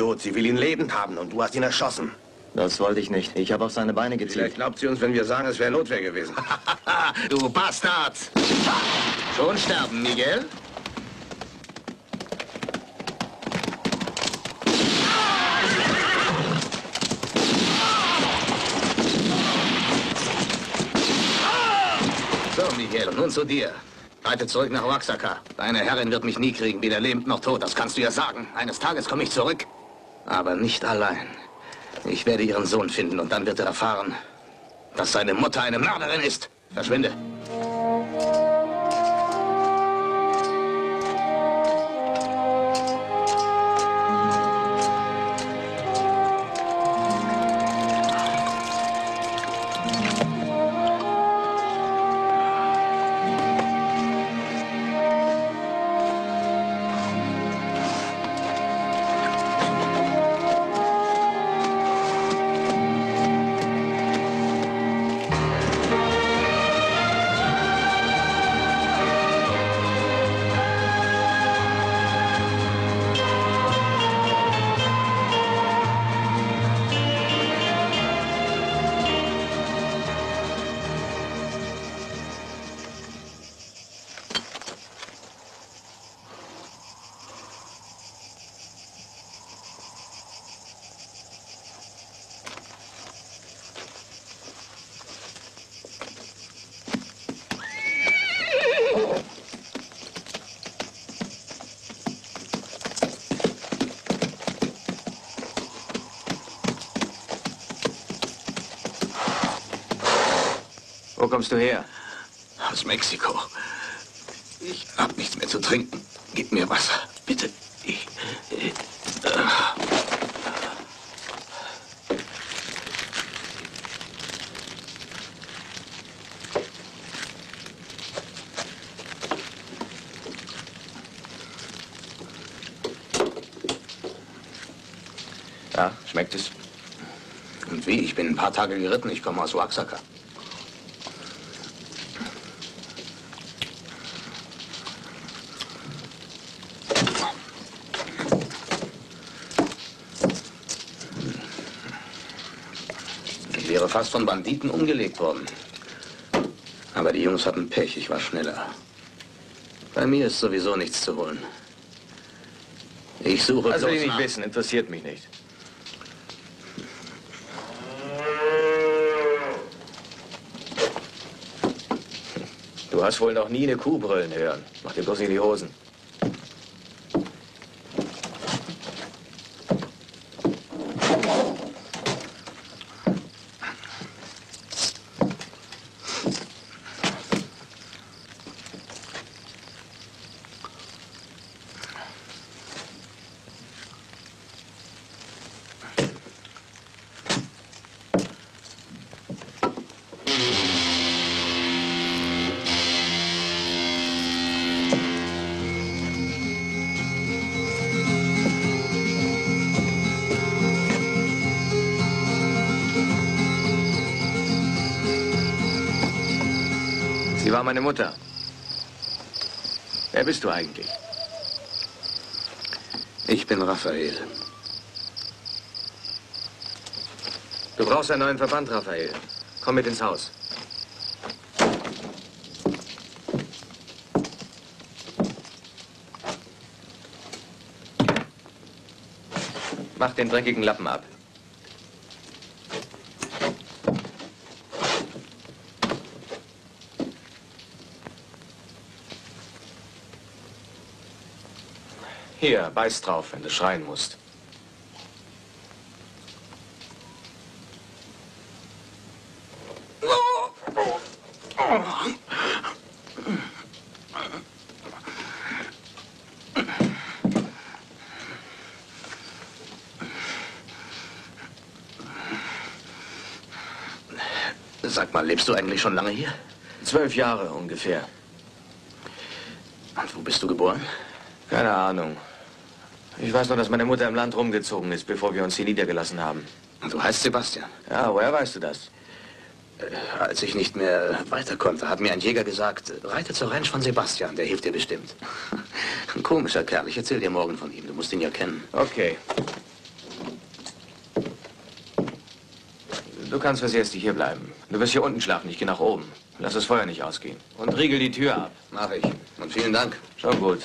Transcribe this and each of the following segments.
Idiot, sie will ihn lebend haben und du hast ihn erschossen. Das wollte ich nicht. Ich habe auf seine Beine gezielt. Vielleicht glaubt sie uns, wenn wir sagen, es wäre Notwehr gewesen. du Bastard! Schon sterben, Miguel? So, Miguel, nun zu dir. Reite zurück nach Oaxaca. Deine Herrin wird mich nie kriegen, weder lebend noch tot. Das kannst du ja sagen. Eines Tages komme ich zurück. Aber nicht allein. Ich werde ihren Sohn finden und dann wird er erfahren, dass seine Mutter eine Mörderin ist. Verschwinde. Kommst du her? Aus Mexiko. Ich hab nichts mehr zu trinken. Gib mir Wasser, bitte. Ich, äh, Ja, schmeckt es? Und wie? Ich bin ein paar Tage geritten. Ich komme aus Oaxaca. Fast von Banditen umgelegt worden. Aber die Jungs hatten Pech, ich war schneller. Bei mir ist sowieso nichts zu holen. Ich suche Das will ich nicht wissen, interessiert mich nicht. Du hast wohl noch nie eine Kuh brüllen hören. Mach dir bloß in die Hosen. Meine Mutter. Wer bist du eigentlich? Ich bin Raphael. Du brauchst einen neuen Verband, Raphael. Komm mit ins Haus. Mach den dreckigen Lappen ab. Hier, beiß drauf, wenn du schreien musst. Sag mal, lebst du eigentlich schon lange hier? Zwölf Jahre ungefähr. Und wo bist du geboren? Keine Ahnung. Ich weiß nur, dass meine Mutter im Land rumgezogen ist, bevor wir uns hier niedergelassen haben. Du heißt Sebastian. Ja, woher weißt du das? Als ich nicht mehr weiter konnte, hat mir ein Jäger gesagt, reite zur Ranch von Sebastian, der hilft dir bestimmt. Ein komischer Kerl, ich erzähl dir morgen von ihm, du musst ihn ja kennen. Okay. Du kannst fürs Erste hier bleiben. Du wirst hier unten schlafen, ich gehe nach oben. Lass das Feuer nicht ausgehen. Und riegel die Tür ab. Mach ich. Und vielen Dank. Schon gut.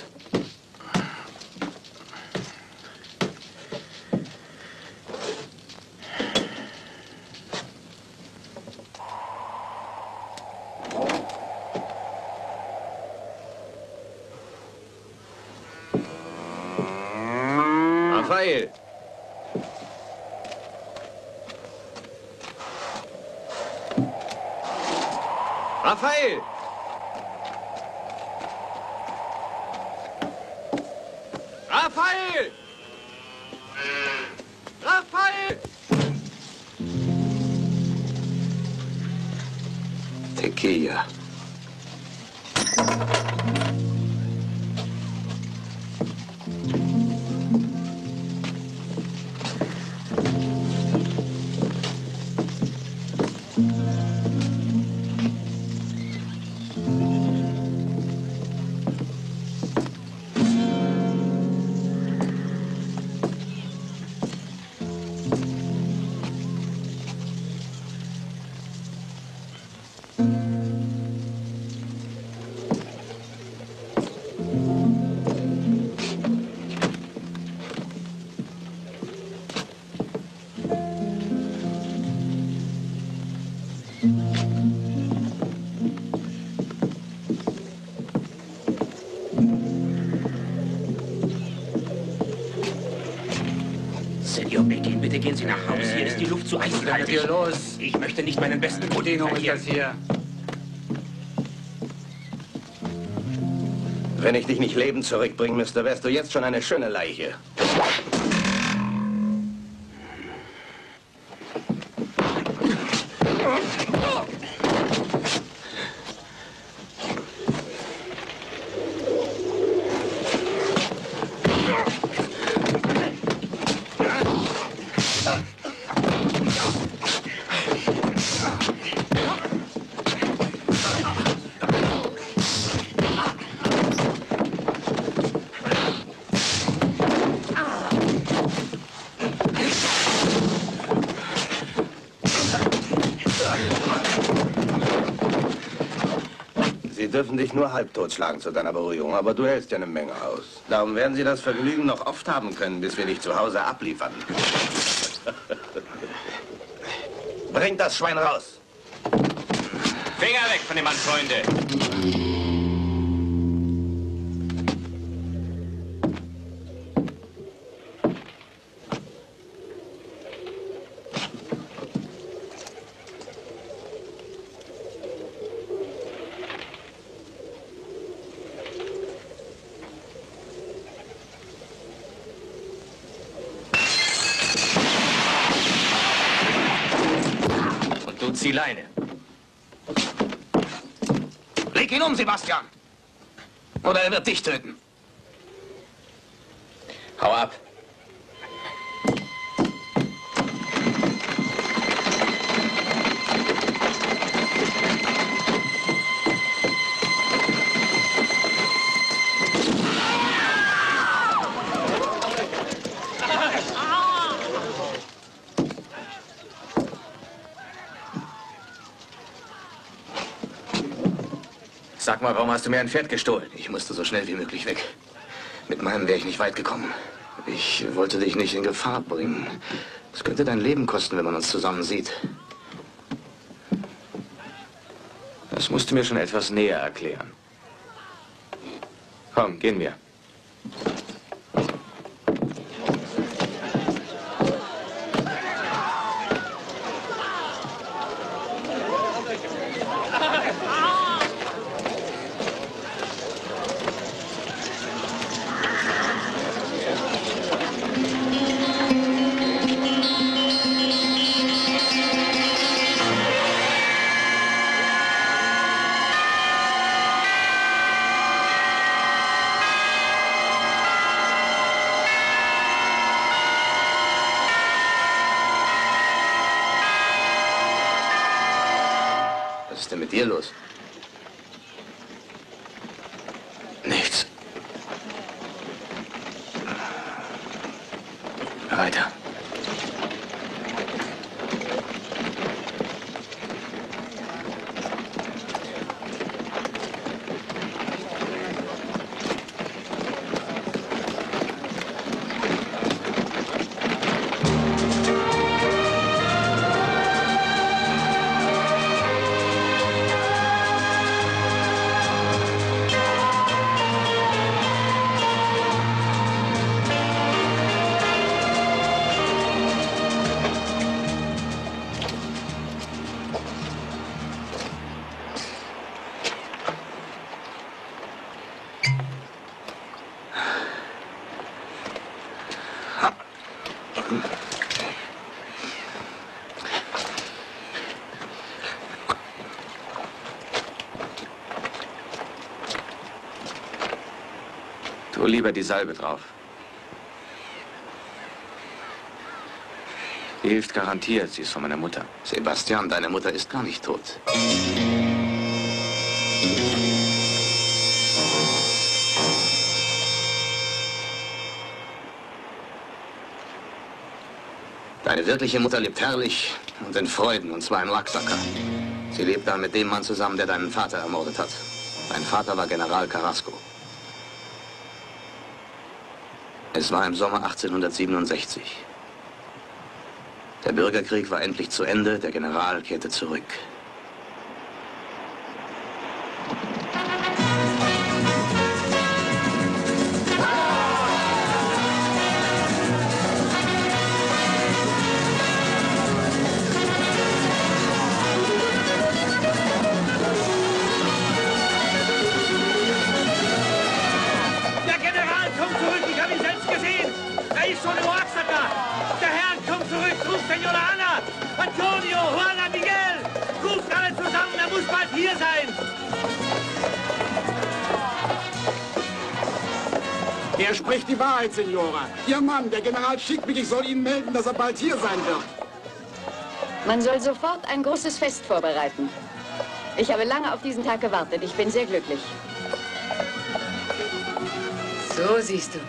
Zu eiskalt. hier los? Ich möchte nicht meinen besten ist verlieren. das hier. Wenn ich dich nicht lebend zurückbringen müsste, wärst du jetzt schon eine schöne Leiche. Nur halb totschlagen zu deiner Beruhigung, aber du hältst ja eine Menge aus. Darum werden sie das Vergnügen noch oft haben können, bis wir dich zu Hause abliefern. Bringt das Schwein raus! Finger weg von dem Mann, Freunde! Und du zieh Leine. Leg ihn um, Sebastian! Oder er wird dich töten. Hau ab. Sag mal, warum hast du mir ein Pferd gestohlen? Ich musste so schnell wie möglich weg. Mit meinem wäre ich nicht weit gekommen. Ich wollte dich nicht in Gefahr bringen. Es könnte dein Leben kosten, wenn man uns zusammen sieht. Das musst du mir schon etwas näher erklären. Komm, gehen wir. Was Tu lieber die Salbe drauf. Die hilft garantiert. Sie ist von meiner Mutter. Sebastian, deine Mutter ist gar nicht tot. Deine wirkliche Mutter lebt herrlich und in Freuden, und zwar in Oaxaca. Sie lebt da mit dem Mann zusammen, der deinen Vater ermordet hat. Dein Vater war General Carrasco. Es war im Sommer 1867. Der Bürgerkrieg war endlich zu Ende, der General kehrte zurück. Signora. Ihr Mann, der General schickt mich, ich soll Ihnen melden, dass er bald hier sein wird. Man soll sofort ein großes Fest vorbereiten. Ich habe lange auf diesen Tag gewartet. Ich bin sehr glücklich. So siehst du.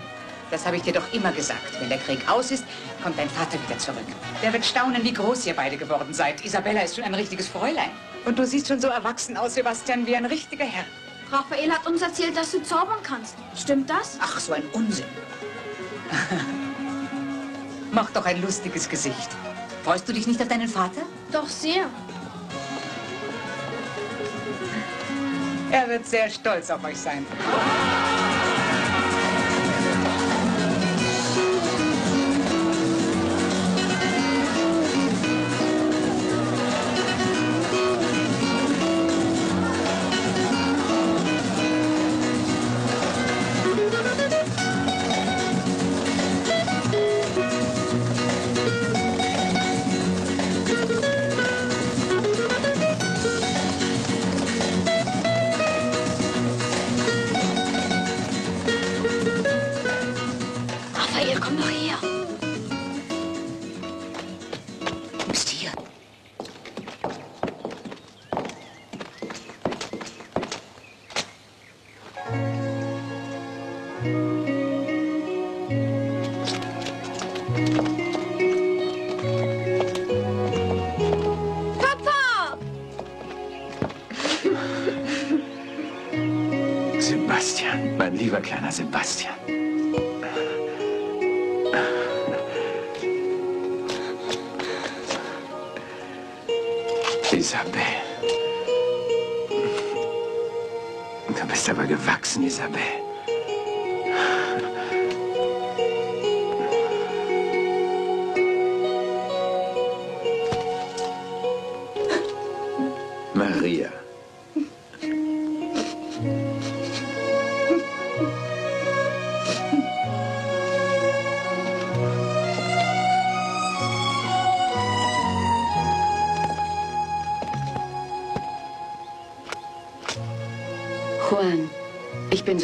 Das habe ich dir doch immer gesagt. Wenn der Krieg aus ist, kommt dein Vater wieder zurück. Der wird staunen, wie groß ihr beide geworden seid. Isabella ist schon ein richtiges Fräulein. Und du siehst schon so erwachsen aus, Sebastian, wie ein richtiger Herr. Raphael hat uns erzählt, dass du zaubern kannst. Stimmt das? Ach, so ein Unsinn. Mach doch ein lustiges Gesicht. Freust du dich nicht auf deinen Vater? Doch sehr. Er wird sehr stolz auf euch sein.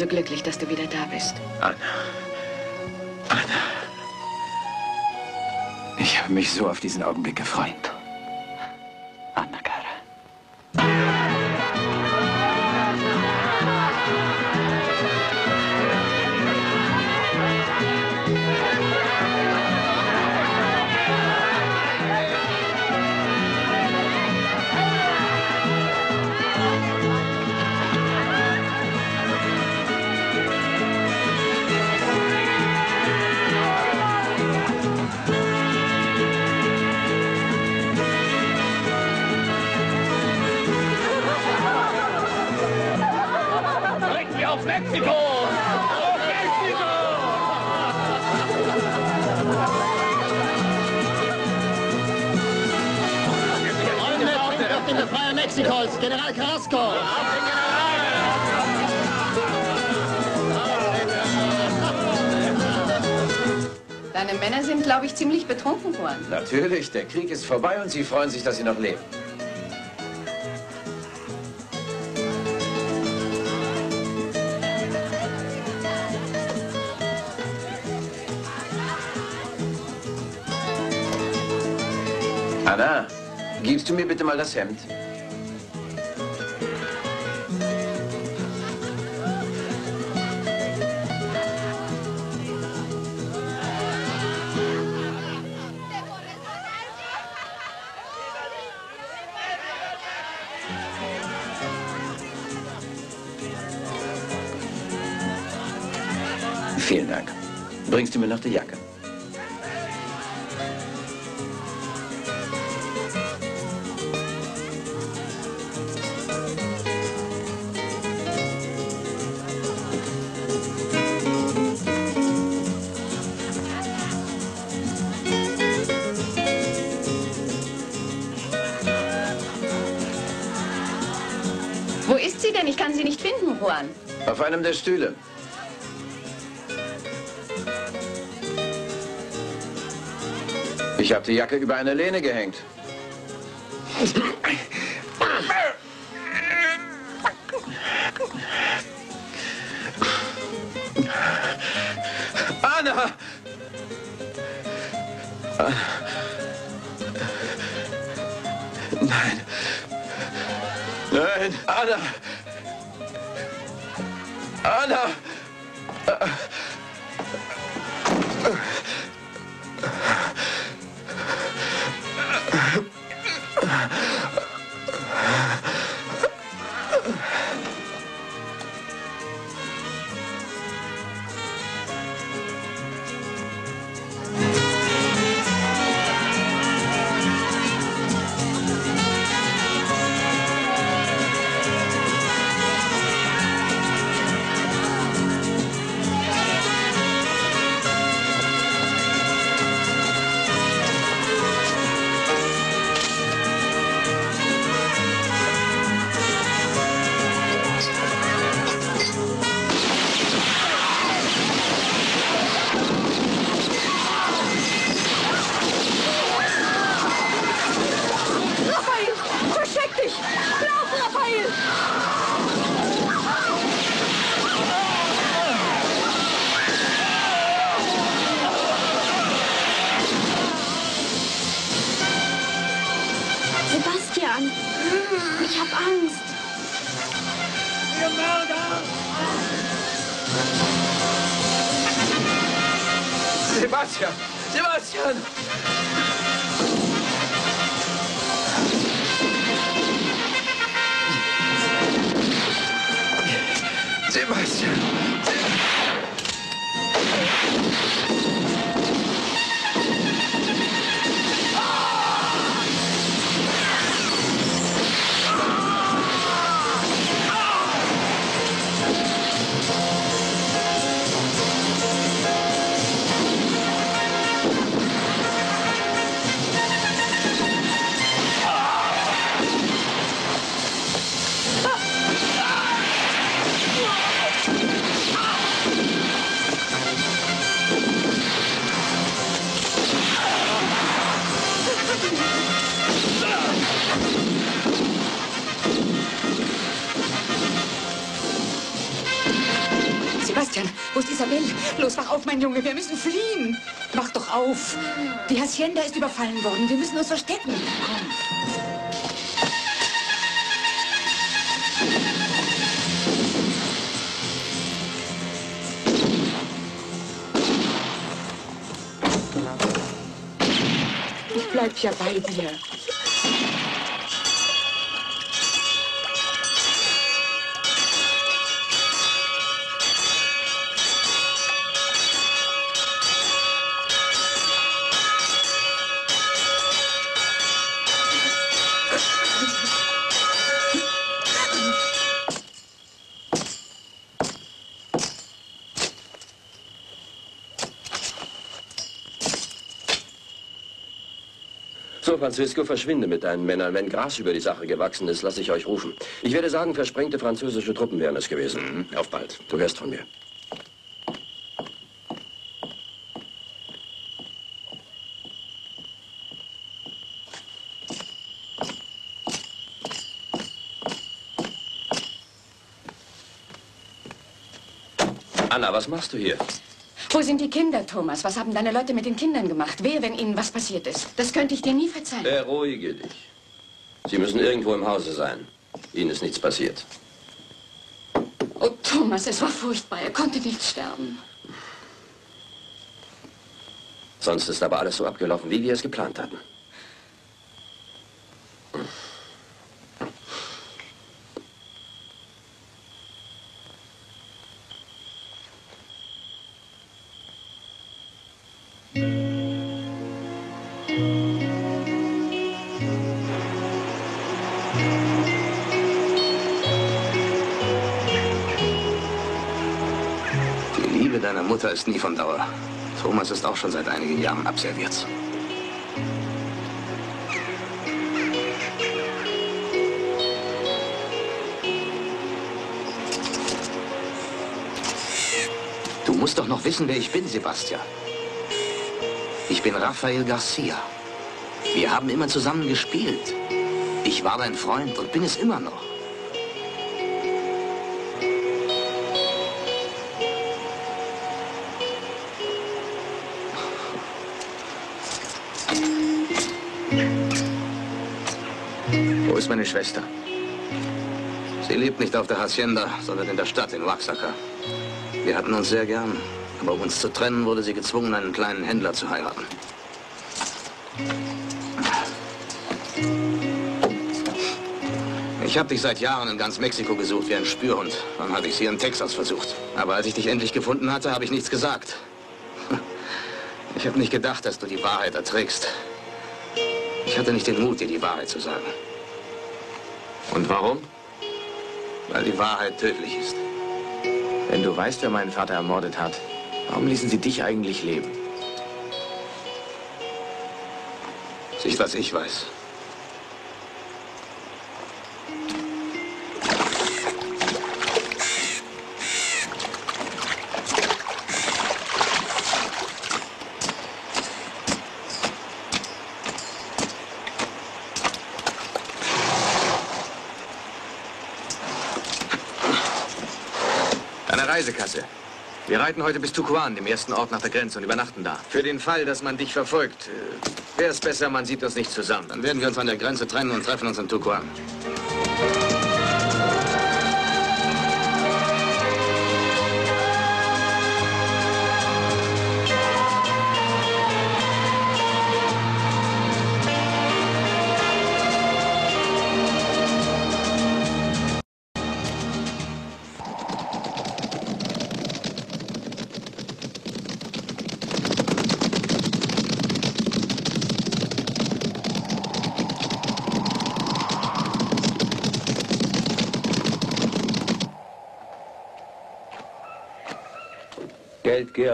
So glücklich, dass du wieder da bist. Anna. Anna. Ich habe mich so auf diesen Augenblick gefreut. Natürlich, der Krieg ist vorbei und Sie freuen sich, dass Sie noch leben. Anna, gibst du mir bitte mal das Hemd? Bringst du mir noch die Jacke? Wo ist sie denn? Ich kann sie nicht finden, Juan. Auf einem der Stühle. Ich habe die Jacke über eine Lehne gehängt. Anna! Nein. Nein, Anna! Anna! Sebastian! Junge, wir müssen fliehen. Wach doch auf. Die Hacienda ist überfallen worden. Wir müssen uns verstecken. Komm. Ich bleib ja bei dir. Francisco, verschwinde mit deinen Männern. Wenn Gras über die Sache gewachsen ist, lasse ich euch rufen. Ich werde sagen, versprengte französische Truppen wären es gewesen. Mhm. Auf bald. Du hörst von mir. Anna, was machst du hier? Wo sind die Kinder, Thomas? Was haben deine Leute mit den Kindern gemacht? Wer, wenn ihnen was passiert ist? Das könnte ich dir nie verzeihen. Beruhige dich. Sie müssen irgendwo im Hause sein. Ihnen ist nichts passiert. Oh, Thomas, es war furchtbar. Er konnte nicht sterben. Sonst ist aber alles so abgelaufen, wie wir es geplant hatten. Ist nie von Dauer. Thomas ist auch schon seit einigen Jahren abserviert. Du musst doch noch wissen, wer ich bin, Sebastian. Ich bin Rafael Garcia. Wir haben immer zusammen gespielt. Ich war dein Freund und bin es immer noch. Ist meine Schwester? Sie lebt nicht auf der Hacienda, sondern in der Stadt, in Oaxaca. Wir hatten uns sehr gern, aber um uns zu trennen, wurde sie gezwungen, einen kleinen Händler zu heiraten. Ich habe dich seit Jahren in ganz Mexiko gesucht wie ein Spürhund. Dann hatte ich sie in Texas versucht. Aber als ich dich endlich gefunden hatte, habe ich nichts gesagt. Ich habe nicht gedacht, dass du die Wahrheit erträgst. Ich hatte nicht den Mut, dir die Wahrheit zu sagen. Und warum? Weil die Wahrheit tödlich ist. Wenn du weißt, wer meinen Vater ermordet hat, warum ließen sie dich eigentlich leben? Siehst, was ich weiß. Reiten heute bis Tucuan, dem ersten Ort nach der Grenze, und übernachten da. Für den Fall, dass man dich verfolgt, äh, wäre es besser, man sieht uns nicht zusammen. Dann werden wir uns an der Grenze trennen und treffen uns in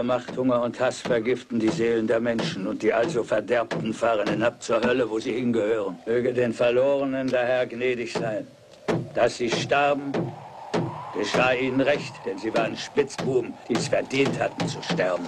Tucuan. Geldgier, Machthunger und Hass vergiften die Seelen der Menschen und die also Verderbten fahren hinab zur Hölle, wo sie hingehören. Möge den Verlorenen der Herr gnädig sein. Dass sie starben, geschah ihnen recht, denn sie waren Spitzbuben, die es verdient hatten zu sterben.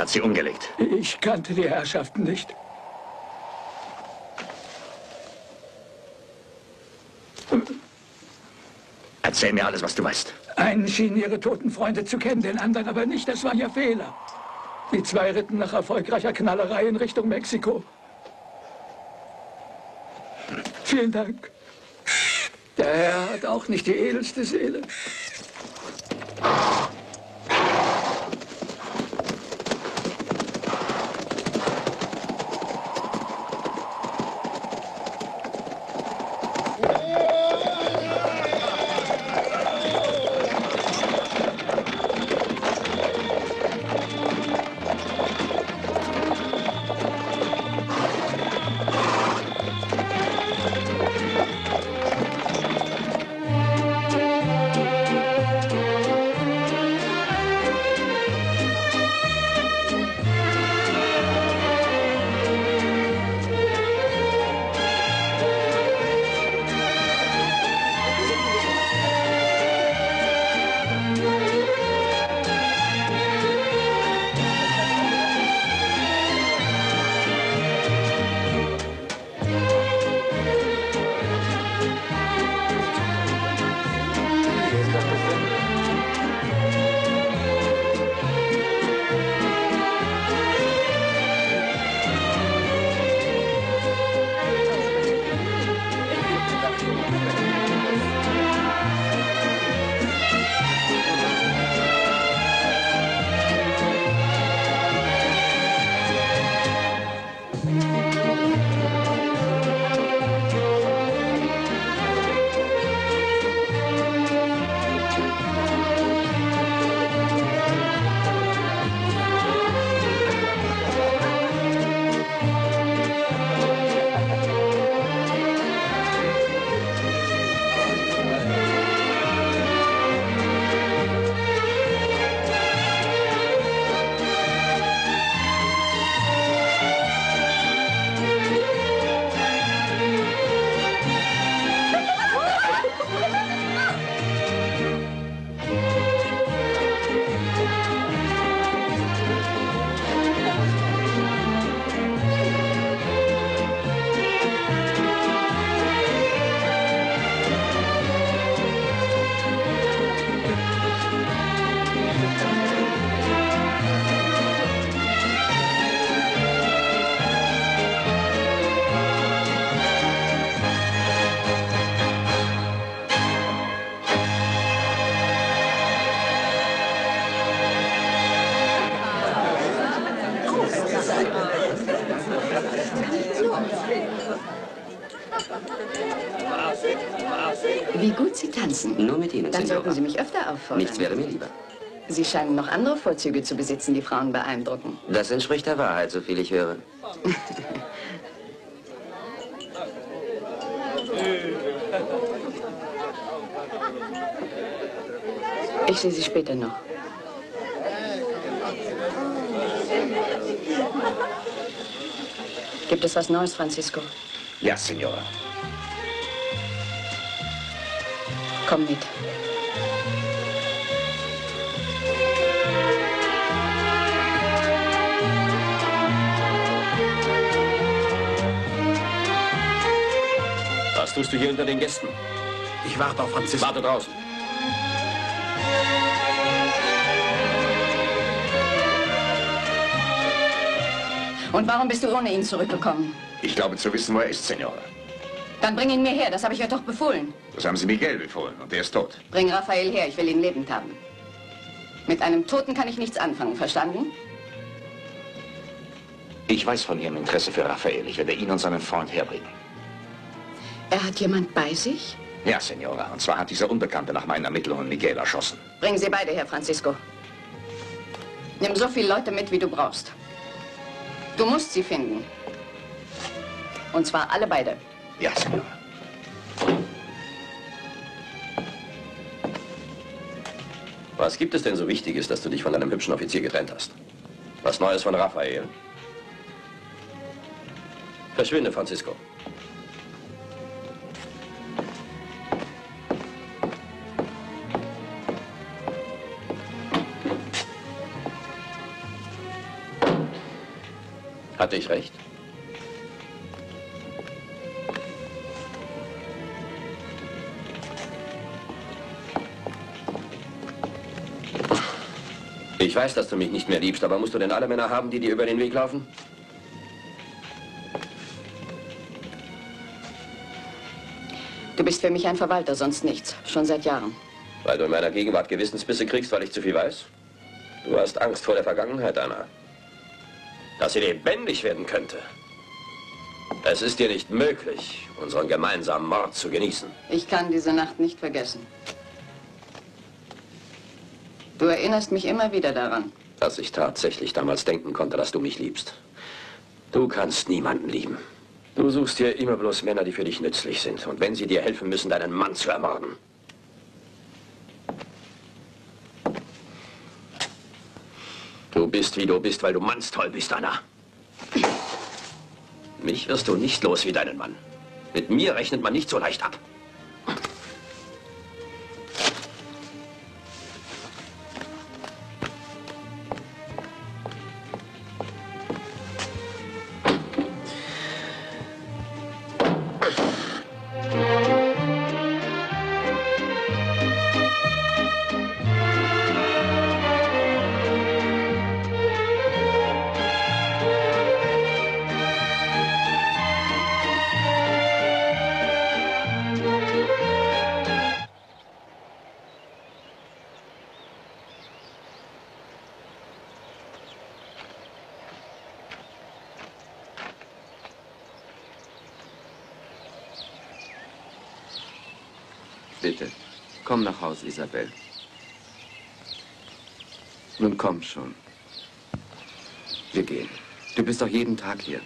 Hat sie umgelegt? Ich kannte die Herrschaften nicht. Erzähl mir alles, was du weißt. Einen schienen ihre toten Freunde zu kennen, den anderen aber nicht. Das war ihr Fehler. Die zwei ritten nach erfolgreicher Knallerei in Richtung Mexiko. Vielen Dank. Der Herr hat auch nicht die edelste Seele. Sollten Sie mich öfter auffordern. Nichts wäre mir lieber. Sie scheinen noch andere Vorzüge zu besitzen, die Frauen beeindrucken. Das entspricht der Wahrheit, so viel ich höre. Ich sehe Sie später noch. Gibt es was Neues, Francisco? Ja, Signora. Komm mit. Tust du hier unter den Gästen? Ich warte auf Franziskus. Warte draußen. Und warum bist du ohne ihn zurückgekommen? Ich glaube zu wissen, wo er ist, Senora. Dann bring ihn mir her, das habe ich euch doch befohlen. Das haben Sie Miguel befohlen und er ist tot. Bring Raphael her, ich will ihn lebend haben. Mit einem Toten kann ich nichts anfangen, verstanden? Ich weiß von Ihrem Interesse für Raphael. Ich werde ihn und seinen Freund herbringen. Er hat jemand bei sich? Ja, Senora. Und zwar hat dieser Unbekannte nach meinen Ermittlungen Miguel erschossen. Bring sie beide her, Francisco. Nimm so viele Leute mit, wie du brauchst. Du musst sie finden. Und zwar alle beide. Ja, Senora. Was gibt es denn so Wichtiges, dass du dich von deinem hübschen Offizier getrennt hast? Was Neues von Raphael? Verschwinde, Francisco. Hatte ich recht? Ich weiß, dass du mich nicht mehr liebst, aber musst du denn alle Männer haben, die dir über den Weg laufen? Du bist für mich ein Verwalter, sonst nichts. Schon seit Jahren. Weil du in meiner Gegenwart Gewissensbisse kriegst, weil ich zu viel weiß? Du hast Angst vor der Vergangenheit, Anna. Dass sie lebendig werden könnte. Es ist dir nicht möglich, unseren gemeinsamen Mord zu genießen. Ich kann diese Nacht nicht vergessen. Du erinnerst mich immer wieder daran. Dass ich tatsächlich damals denken konnte, dass du mich liebst. Du kannst niemanden lieben. Du suchst dir immer bloß Männer, die für dich nützlich sind. Und wenn sie dir helfen müssen, deinen Mann zu ermorden. Du bist, wie du bist, weil du mannstoll bist, Anna. Mich wirst du nicht los wie deinen Mann. Mit mir rechnet man nicht so leicht ab. Bitte, komm nach Hause, Isabel. Nun komm schon. Wir gehen. Du bist doch jeden Tag hier.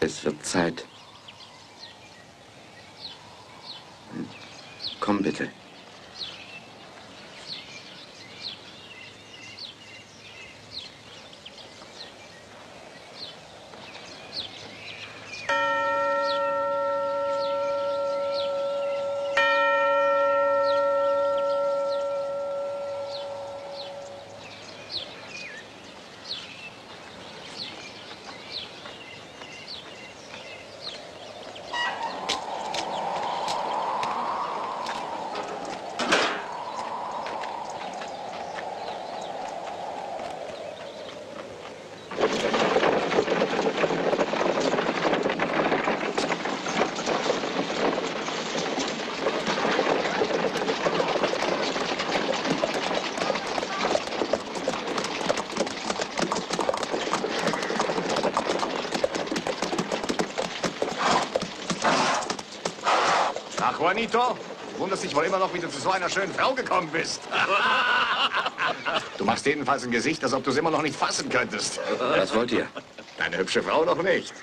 Es wird Zeit. Hm. Komm bitte. Du wunderst dich wohl immer noch, wie du zu so einer schönen Frau gekommen bist. Du machst jedenfalls ein Gesicht, als ob du es immer noch nicht fassen könntest. Was wollt ihr? Deine hübsche Frau noch nicht.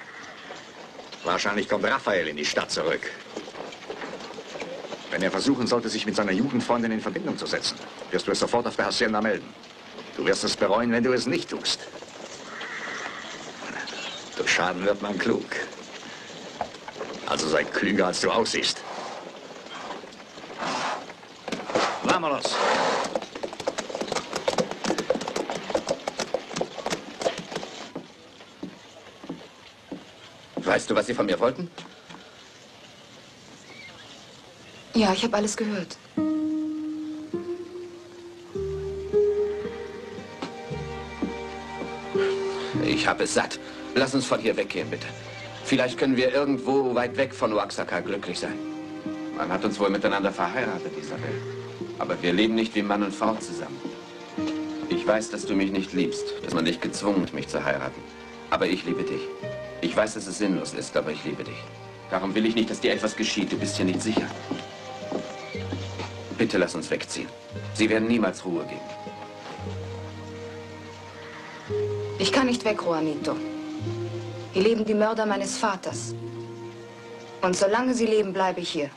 Wahrscheinlich kommt Raphael in die Stadt zurück. Wenn er versuchen sollte, sich mit seiner Jugendfreundin in Verbindung zu setzen, wirst du es sofort auf der Hacienda melden. Du wirst es bereuen, wenn du es nicht tust. Durch Schaden wird man klug. Also sei klüger, als du aussiehst. Vámonos. Weißt du, was sie von mir wollten? Ja, ich habe alles gehört. Ich habe es satt. Lass uns von hier weggehen, bitte. Vielleicht können wir irgendwo weit weg von Oaxaca glücklich sein. Man hat uns wohl miteinander verheiratet, Isabel. Aber wir leben nicht wie Mann und Frau zusammen. Ich weiß, dass du mich nicht liebst, dass man dich gezwungen hat, mich zu heiraten. Aber ich liebe dich. Ich weiß, dass es sinnlos ist, aber ich liebe dich. Darum will ich nicht, dass dir etwas geschieht. Du bist hier nicht sicher. Bitte lass uns wegziehen. Sie werden niemals Ruhe geben. Ich kann nicht weg, Juanito. Hier leben die Mörder meines Vaters. Und solange sie leben, bleibe ich hier.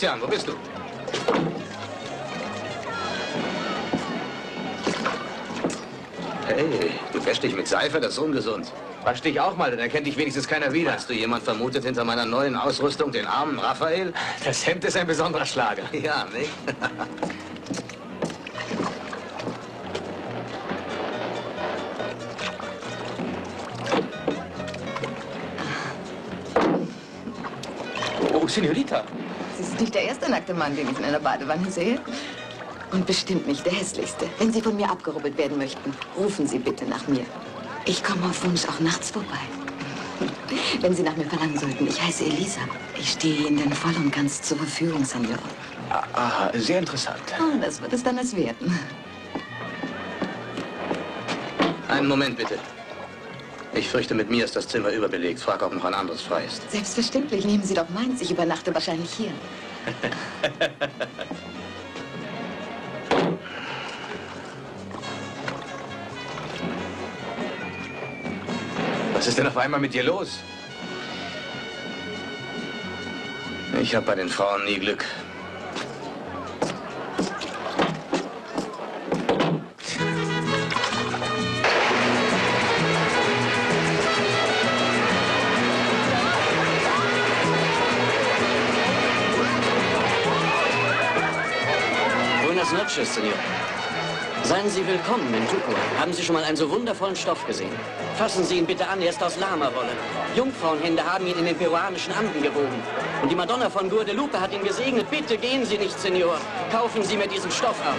Sebastian, wo bist du? Hey, du wäschst dich mit Seife, das ist ungesund. Wasch dich auch mal, dann erkennt dich wenigstens keiner wieder. Hast du jemand vermutet hinter meiner neuen Ausrüstung, den armen Raphael? Das Hemd ist ein besonderer Schlager. Ja, nicht? Oh, Senorita. Nicht der erste nackte Mann, den ich in einer Badewanne sehe. Und bestimmt nicht der hässlichste. Wenn Sie von mir abgerubbelt werden möchten, rufen Sie bitte nach mir. Ich komme auf Wunsch auch nachts vorbei. Wenn Sie nach mir verlangen sollten, ich heiße Elisa. Ich stehe Ihnen denn voll und ganz zur Verfügung, Senor. Aha, sehr interessant. Oh, das wird es dann es werden. Einen Moment, bitte. Ich fürchte, mit mir ist das Zimmer überbelegt. Frag, ob noch ein anderes frei ist. Selbstverständlich, nehmen Sie doch meins. Ich übernachte wahrscheinlich hier. Was ist denn auf einmal mit dir los? Ich habe bei den Frauen nie Glück. Buenas noches, Senor. Seien Sie willkommen in Tuco. Haben Sie schon mal einen so wundervollen Stoff gesehen? Fassen Sie ihn bitte an, er ist aus Lamawolle. Jungfrauenhände haben ihn in den peruanischen Anden gewoben. Und die Madonna von Guadalupe hat ihn gesegnet. Bitte gehen Sie nicht, Senor. Kaufen Sie mir diesen Stoff ab.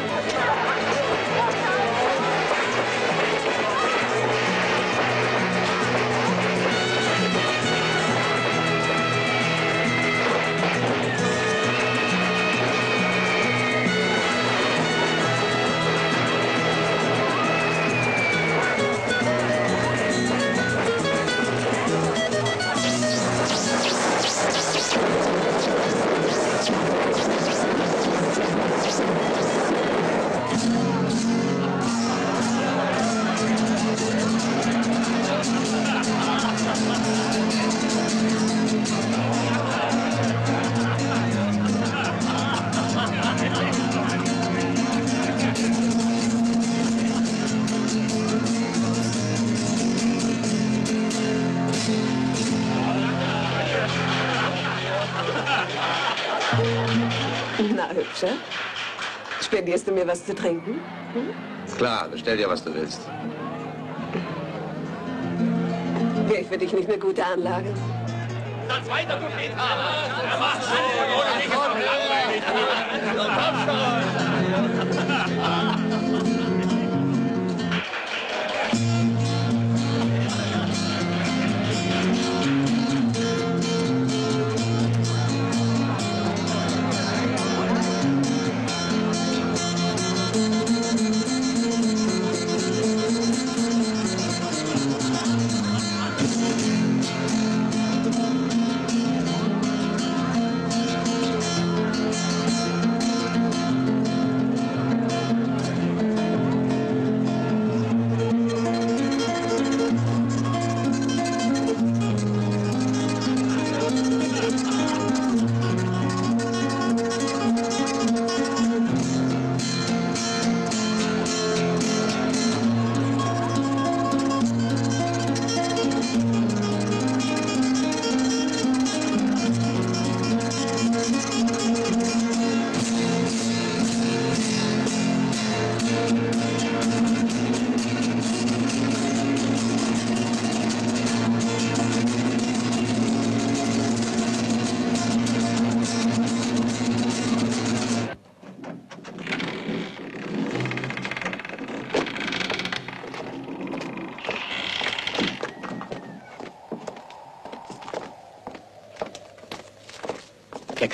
Zu trinken? Hm? Klar, bestell dir, was du willst. Wäre ich für dich nicht eine gute Anlage? Soll's weiter, du Peter! Er macht schon! Oder nicht? Ist doch langweilig! Komm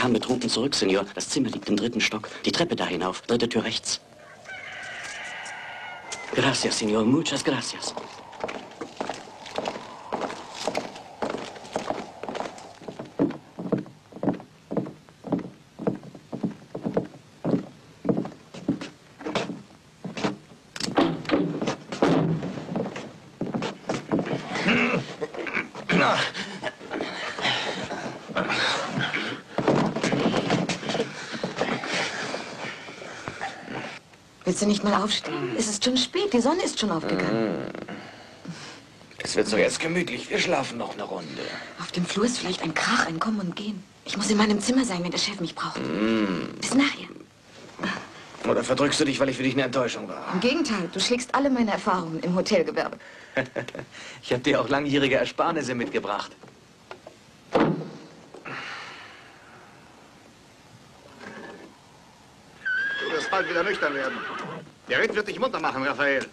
kam betrunken zurück, Senor. Das Zimmer liegt im dritten Stock. Die Treppe da hinauf. Dritte Tür rechts. Gracias, Senor. Muchas gracias. Willst du nicht mal aufstehen? Es ist schon spät, die Sonne ist schon aufgegangen. Es wird so jetzt gemütlich. Wir schlafen noch eine Runde. Auf dem Flur ist vielleicht ein Krach, ein Kommen und Gehen. Ich muss in meinem Zimmer sein, wenn der Chef mich braucht. Mm. Bis nachher. Oder verdrückst du dich, weil ich für dich eine Enttäuschung war? Im Gegenteil, du schlägst alle meine Erfahrungen im Hotelgewerbe. Ich habe dir auch langjährige Ersparnisse mitgebracht. Du wirst bald wieder nüchtern werden. Der Ritt wird dich munter machen, Raphael.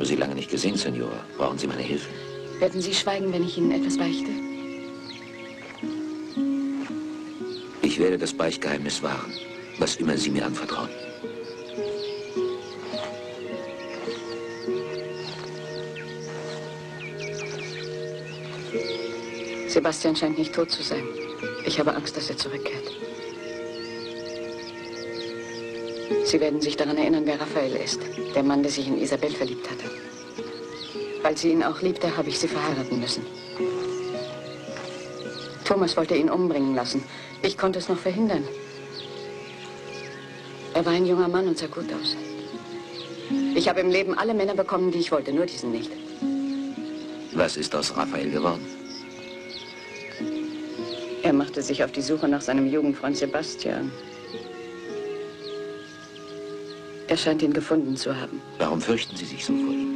Habe Sie lange nicht gesehen, Senor. Brauchen Sie meine Hilfe? Werden Sie schweigen, wenn ich Ihnen etwas beichte? Ich werde das Beichtgeheimnis wahren, was immer Sie mir anvertrauen. Sebastian scheint nicht tot zu sein. Ich habe Angst, dass er zurückkehrt. Sie werden sich daran erinnern, wer Raphael ist. Der Mann, der sich in Isabel verliebt hatte. Weil sie ihn auch liebte, habe ich sie verheiraten müssen. Thomas wollte ihn umbringen lassen. Ich konnte es noch verhindern. Er war ein junger Mann und sah gut aus. Ich habe im Leben alle Männer bekommen, die ich wollte, nur diesen nicht. Was ist aus Raphael geworden? Er machte sich auf die Suche nach seinem Jugendfreund Sebastian. Scheint ihn gefunden zu haben. Warum fürchten Sie sich so vor ihm?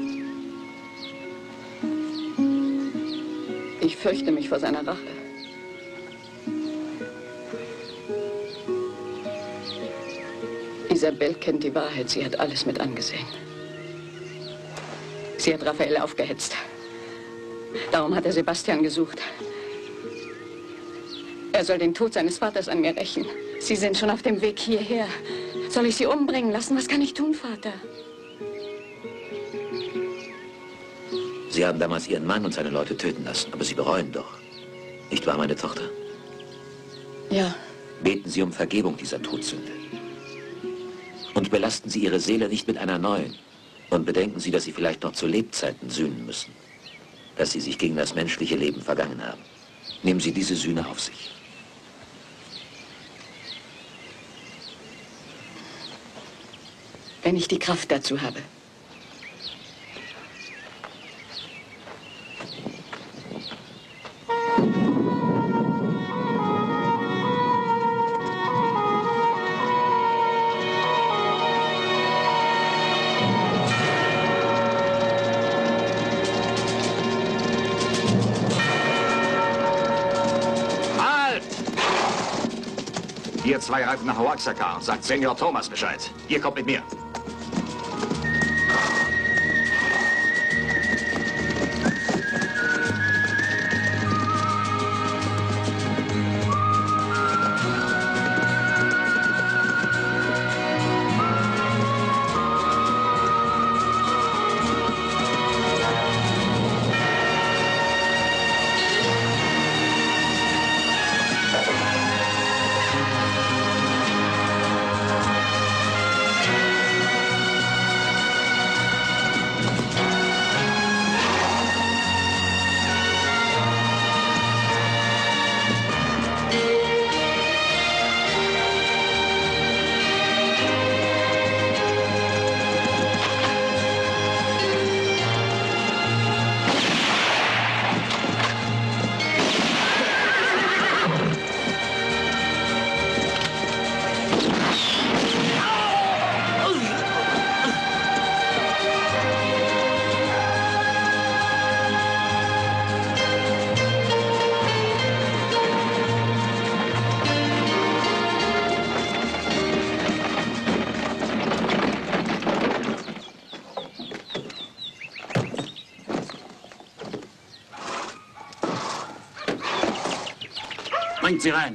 Ich fürchte mich vor seiner Rache. Isabel kennt die Wahrheit. Sie hat alles mit angesehen. Sie hat Raphael aufgehetzt. Darum hat er Sebastian gesucht. Er soll den Tod seines Vaters an mir rächen. Sie sind schon auf dem Weg hierher. Soll ich Sie umbringen lassen? Was kann ich tun, Vater? Sie haben damals Ihren Mann und seine Leute töten lassen, aber Sie bereuen doch. Nicht wahr, meine Tochter? Ja, Beten Sie um Vergebung dieser Todsünde. Und belasten Sie Ihre Seele nicht mit einer neuen. Und bedenken Sie, dass Sie vielleicht noch zu Lebzeiten sühnen müssen. Dass Sie sich gegen das menschliche Leben vergangen haben. Nehmen Sie diese Sühne auf sich. Wenn ich die Kraft dazu habe. Halt! Ihr zwei reiten nach Oaxaca und sagt Senior Thomas Bescheid. Ihr kommt mit mir. Sie rein.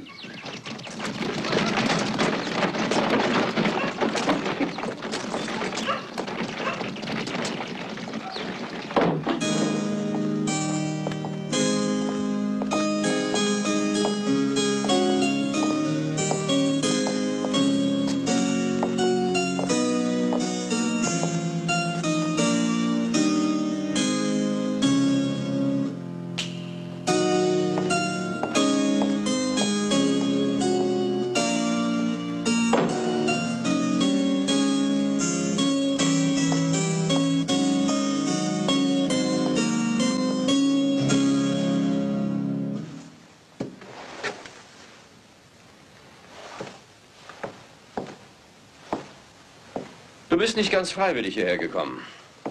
Bist nicht ganz freiwillig hierher gekommen.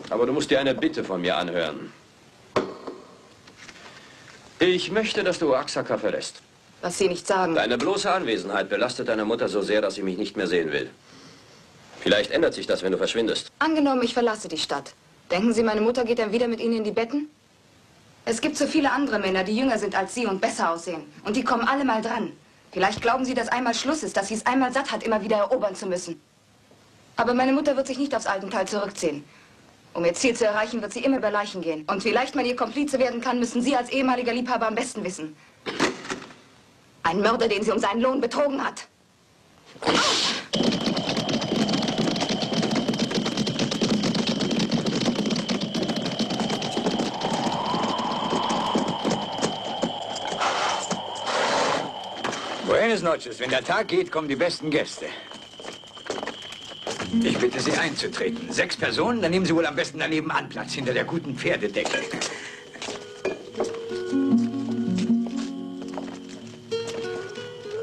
Aber du musst dir eine Bitte von mir anhören. Ich möchte, dass du Oaxaca verlässt. Was Sie nicht sagen. Deine bloße Anwesenheit belastet deine Mutter so sehr, dass sie mich nicht mehr sehen will. Vielleicht ändert sich das, wenn du verschwindest. Angenommen, ich verlasse die Stadt. Denken Sie, meine Mutter geht dann wieder mit Ihnen in die Betten? Es gibt so viele andere Männer, die jünger sind als Sie und besser aussehen. Und die kommen alle mal dran. Vielleicht glauben Sie, dass einmal Schluss ist, dass sie es einmal satt hat, immer wieder erobern zu müssen. Aber meine Mutter wird sich nicht aufs Altenteil zurückziehen. Um ihr Ziel zu erreichen, wird sie immer über Leichen gehen. Und wie leicht man ihr Komplize werden kann, müssen Sie als ehemaliger Liebhaber am besten wissen. Ein Mörder, den sie um seinen Lohn betrogen hat. Buenas noches. Wenn der Tag geht, kommen die besten Gäste. Ich bitte Sie einzutreten. Sechs Personen, dann nehmen Sie wohl am besten daneben an Platz, hinter der guten Pferdedecke.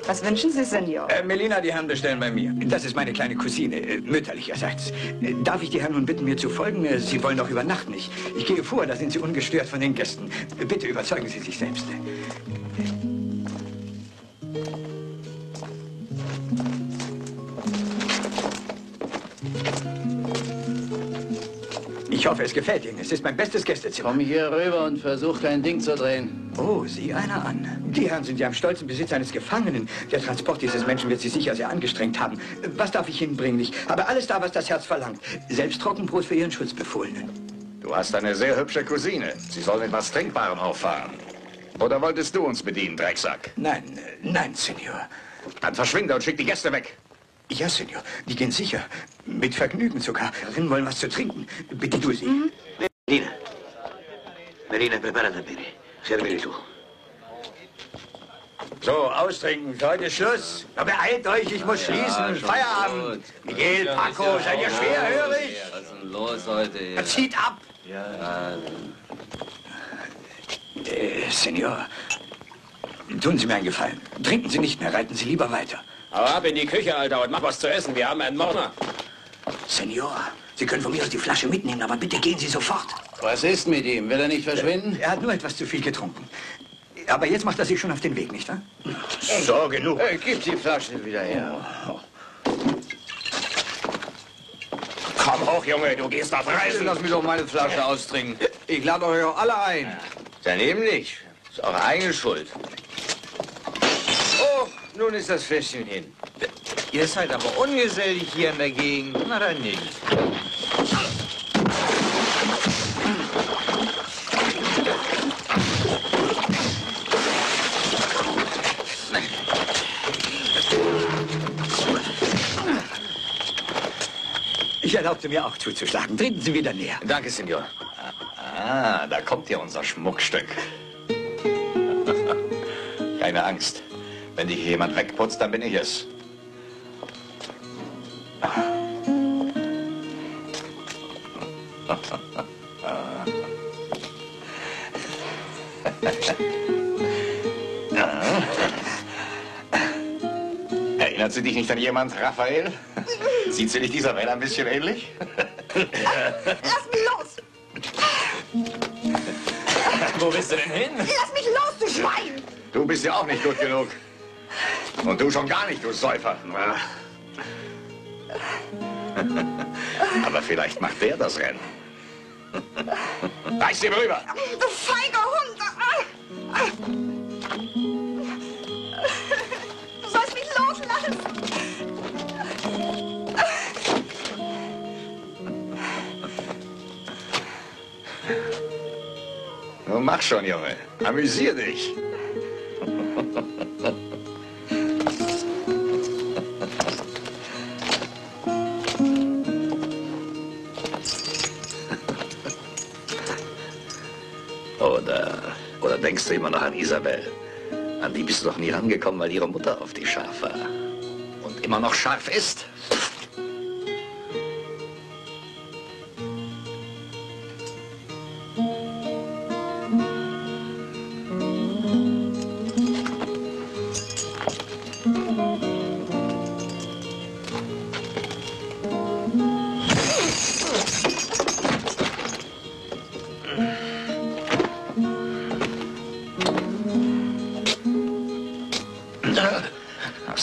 Was wünschen Sie, Senor? Äh, Melina, die Herren bestellen bei mir. Das ist meine kleine Cousine, äh, mütterlicherseits. Äh, darf ich die Herren nun bitten, mir zu folgen? Äh, Sie wollen doch übernachten. Ich, ich gehe vor, da sind Sie ungestört von den Gästen. Bitte überzeugen Sie sich selbst. Ich hoffe, es gefällt Ihnen. Es ist mein bestes Gästezimmer. Komm hier rüber und versuch kein Ding zu drehen. Oh, sieh einer an. Die Herren sind ja im stolzen Besitz eines Gefangenen. Der Transport dieses Menschen wird Sie sicher sehr angestrengt haben. Was darf ich Ihnen bringen? Ich habe alles da, was das Herz verlangt. Selbst Trockenbrot für Ihren Schutzbefohlenen. Du hast eine sehr hübsche Cousine. Sie soll mit was Trinkbarem auffahren. Oder wolltest du uns bedienen, Drecksack? Nein, nein, Senor. Dann verschwinde und schick die Gäste weg. Ja, Senor. Die gehen sicher. Mit Vergnügen sogar. Rinnen wollen was zu trinken. Bitte du sie. Melina. Melina, prepárate, bene. Sérvele tú. So, austrinken. Für heute Schluss. Na, beeilt euch, ich muss schließen. Feierabend. Miguel, Paco, seid ihr schwerhörig? Was ist denn los heute hier? Zieht ab. Ja. Äh, Senor, tun Sie mir einen Gefallen. Trinken Sie nicht mehr, reiten Sie lieber weiter. Hau ab in die Küche, Alter, und mach was zu essen. Wir haben einen Mörder. Senor, Sie können von mir aus die Flasche mitnehmen, aber bitte gehen Sie sofort. Was ist mit ihm? Will er nicht verschwinden? Er hat nur etwas zu viel getrunken. Aber jetzt macht er sich schon auf den Weg, nicht wahr? So, genug. Hey, gib die Flasche wieder her. Komm hoch, Junge, du gehst auf Reisen. Lass mich doch meine Flasche austrinken. Ich lade euch auch alle ein. Daneben nicht. Ist eure eigene Schuld. Nun ist das Fläschchen hin. Ihr seid aber ungesellig hier in der Gegend. Na dann nicht. Ich erlaubte mir auch zuzuschlagen. Treten Sie wieder näher. Danke, Senor. Ah, da kommt ja unser Schmuckstück. Keine Angst. Wenn dich jemand wegputzt, dann bin ich es. Erinnert sie dich nicht an jemand, Raphael? Sieht sie nicht dieser Welt ein bisschen ähnlich? Lass mich los! Wo bist du denn hin? Lass mich los, du Schwein! Du bist ja auch nicht gut genug. Und du schon gar nicht, du Säufer. Na? Aber vielleicht macht der das Rennen. Reiß ihm rüber! Du feiger Hund! Ah, ah. Du sollst mich loslassen! Nun mach schon, Junge. Amüsier dich. Denkst du immer noch an Isabel? An die bist du doch nie rangekommen, weil ihre Mutter auf dich scharf war. Und immer noch scharf ist.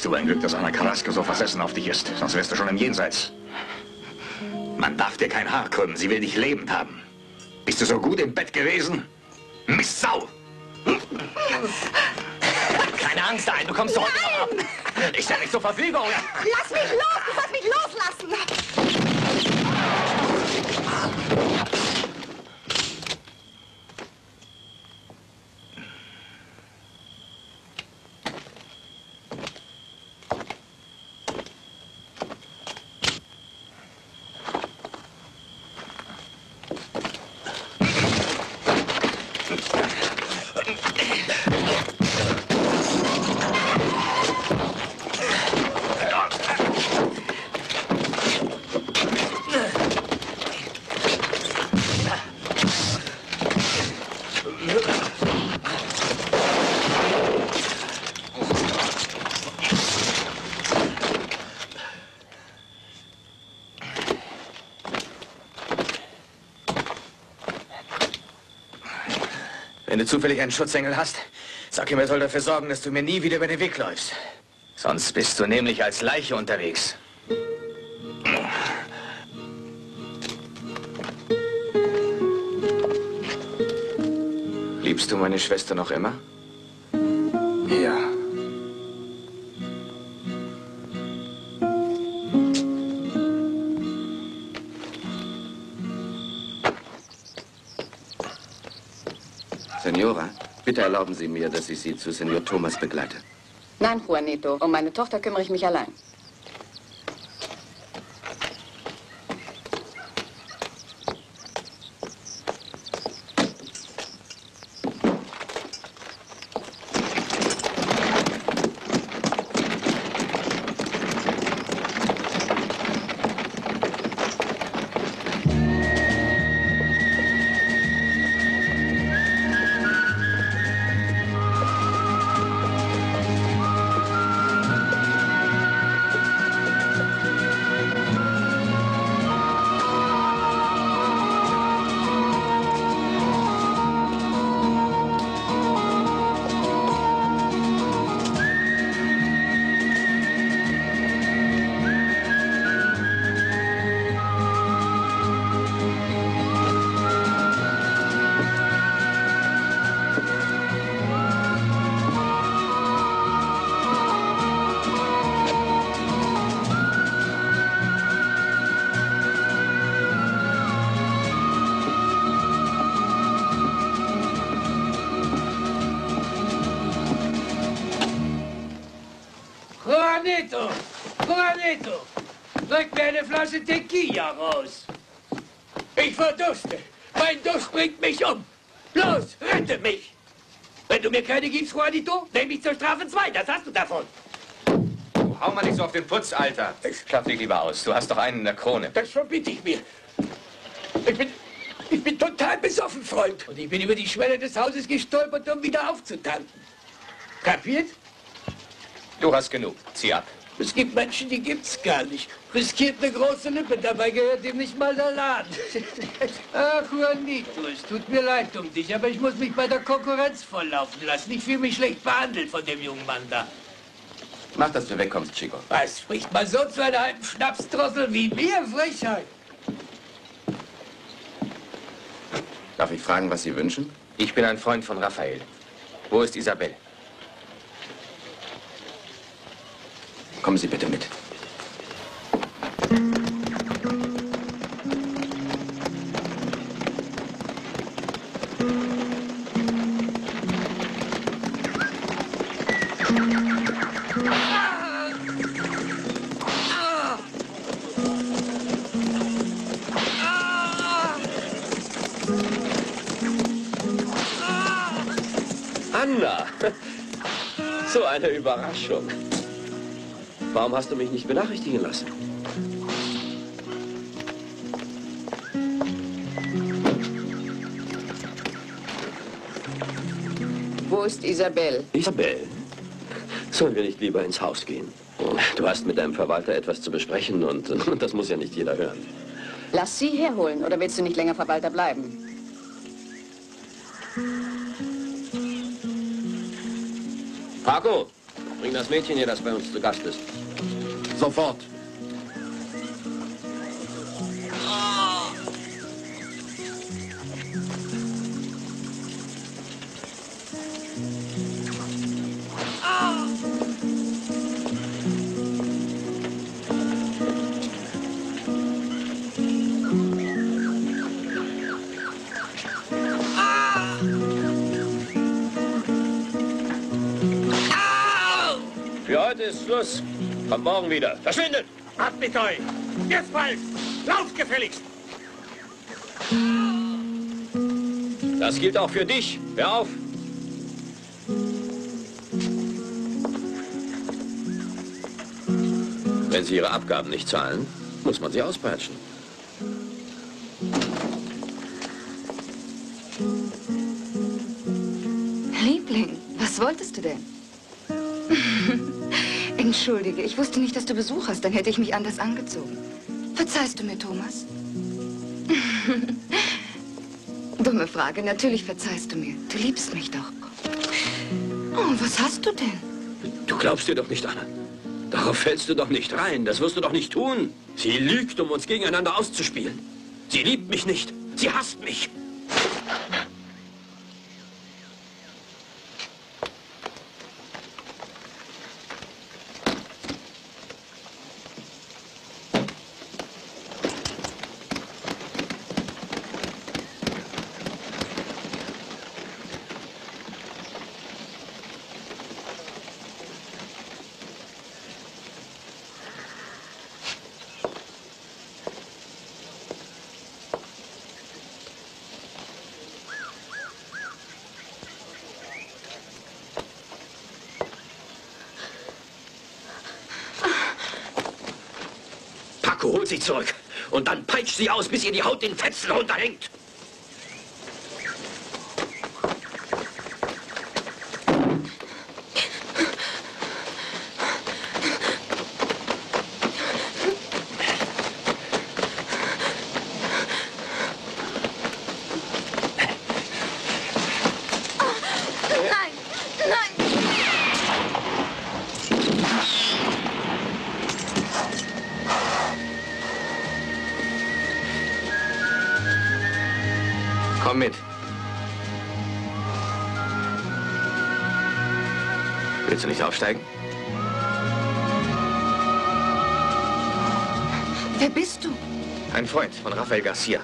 Hast du ein Glück, dass Anna Carrasco so versessen auf dich ist. Sonst wärst du schon im Jenseits. Man darf dir kein Haar krümmen. Sie will dich lebend haben. Bist du so gut im Bett gewesen? Mistsau! Keine Angst, ein, du kommst heute noch ab. Ich stelle dich zur Verfügung. Lass mich los! Du sollst mich loslassen! Zufällig einen Schutzengel hast, sag ihm, er soll dafür sorgen, dass du mir nie wieder über den Weg läufst. Sonst bist du nämlich als Leiche unterwegs. Liebst du meine Schwester noch immer? Bitte erlauben Sie mir, dass ich Sie zu Senor Thomas begleite. Nein, Juanito, um meine Tochter kümmere ich mich allein. Flasche Tequila raus. Ich verdurste. Mein Durst bringt mich um. Los, rette mich! Wenn du mir keine gibst, Juanito, nehme ich zur Strafe zwei. Das hast du davon. Hau mal nicht so auf den Putz, Alter. Klapp dich lieber aus. Du hast doch einen in der Krone. Das verbitte ich mir. Ich bin, ich bin total besoffen, Freund. Und ich bin über die Schwelle des Hauses gestolpert, um wieder aufzutanken. Kapiert? Du hast genug. Zieh ab. Es gibt Menschen, die gibt's gar nicht. Riskiert eine große Lippe, dabei gehört ihm nicht mal der Laden. Ach, Juanito, es tut mir leid um dich, aber ich muss mich bei der Konkurrenz volllaufen lassen. Ich fühle mich schlecht behandelt von dem jungen Mann da. Mach, dass du wegkommst, Chico. Was spricht man so zu einer alten Schnapsdrossel wie mir? Frechheit. Darf ich fragen, was Sie wünschen? Ich bin ein Freund von Raphael. Wo ist Isabel? Kommen Sie bitte mit. Anna! So eine Überraschung. Warum hast du mich nicht benachrichtigen lassen? Wo ist Isabel? Isabel, sollen wir nicht lieber ins Haus gehen? Du hast mit deinem Verwalter etwas zu besprechen und, und das muss ja nicht jeder hören. Lass sie herholen, oder willst du nicht länger Verwalter bleiben? Paco, bring das Mädchen hier, das bei uns zu Gast ist. Sofort. Kommt morgen wieder. Verschwindet! Ab mit euch! Jetzt bald! Lauft gefälligst! Das gilt auch für dich. Hör auf! Wenn Sie Ihre Abgaben nicht zahlen, muss man sie auspeitschen. Liebling, was wolltest du denn? Entschuldige, ich wusste nicht, dass du Besuch hast, dann hätte ich mich anders angezogen. Verzeihst du mir, Thomas? Dumme Frage, natürlich verzeihst du mir. Du liebst mich doch. Oh, was hast du denn? Du glaubst dir doch nicht, Anna. Darauf fällst du doch nicht rein. Das wirst du doch nicht tun. Sie lügt, um uns gegeneinander auszuspielen. Sie liebt mich nicht. Sie hasst mich. Paco, hol sie zurück. Und dann peitscht sie aus, bis ihr die Haut den Fetzen runterhängt. Willst du nicht aufsteigen? Wer bist du? Ein Freund von Rafael Garcia.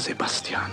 Sebastian.